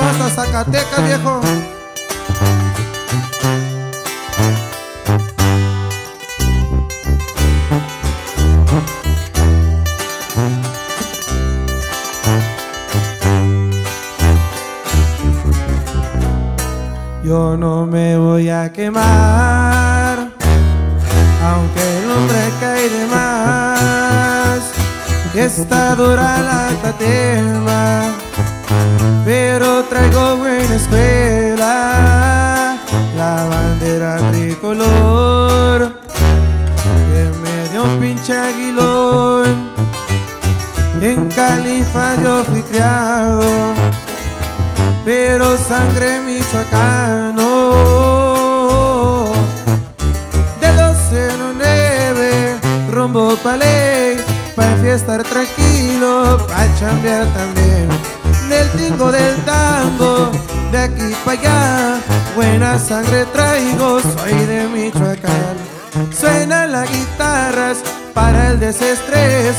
hasta Zacatecas, viejo. Yo no me voy a quemar, aunque el hombre cae de más. Está dura la tatema, pero traigo buena escuela. La bandera tricolor, que me dio un pinche aguilón. En Califa yo fui criado pero sangre michoacano. De 12 rumbo pa' ley, pa' fiestar tranquilo, pa' chambear también. Del tingo del tango, de aquí pa' allá, buena sangre traigo, soy de Michoacán. Suenan las guitarras para el desestrés,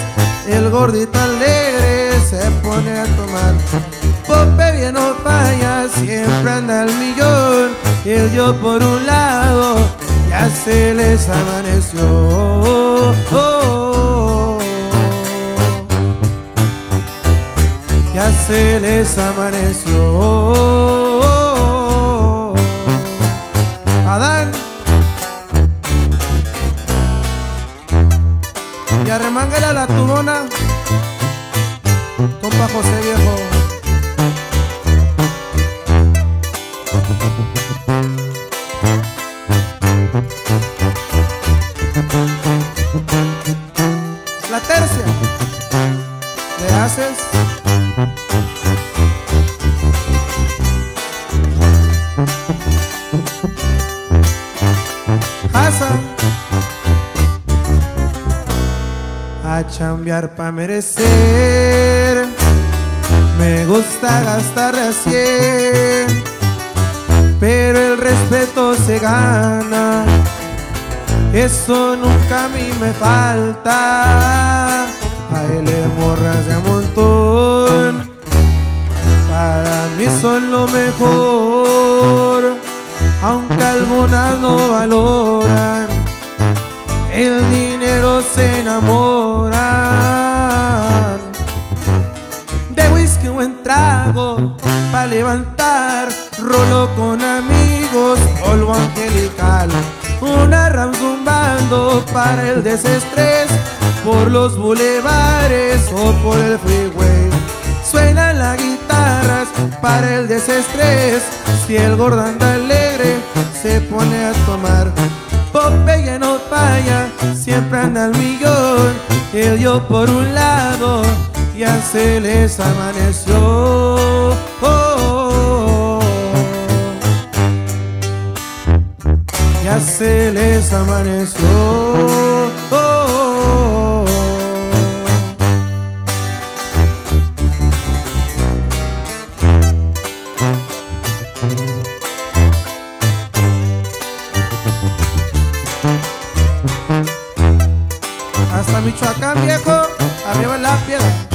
el gordito alegre se pone a tomar. Pope bien o falla, siempre anda al millón. Y yo por un lado, ya se les amaneció. Se les amaneció. Adán. Y arremángale a la tubona. Compa José Viejo. La tercia. Haces. Hassan. A chambear pa' merecer. Me gusta gastar recién. Pero el respeto se gana. Eso nunca a mí me falta. A él morras de montón. Para mí son lo mejor. Aunque algunas no valoran. El dinero se enamoran. De whisky buen trago. Pa' levantar. Rolo con amigos. Polvo angelical. Una ram zumbando para el desestrés por los bulevares o por el freeway. Suenan las guitarras para el desestrés. Si el gordo anda alegre, se pone a tomar. Pope ya no falla, siempre anda al millón. El yo por un lado, ya se les amaneció. Oh, oh, oh. ya se les amaneció. Michoacán viejo, arriba la piedra.